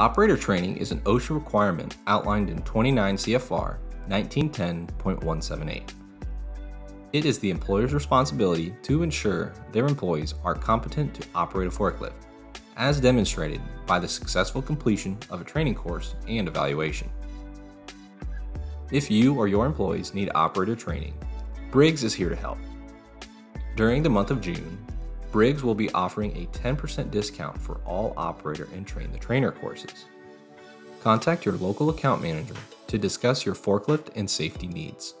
Operator training is an OSHA requirement outlined in 29 CFR 1910.178. It is the employer's responsibility to ensure their employees are competent to operate a forklift, as demonstrated by the successful completion of a training course and evaluation. If you or your employees need operator training, Briggs is here to help. During the month of June, Briggs will be offering a 10% discount for all operator and train the trainer courses. Contact your local account manager to discuss your forklift and safety needs.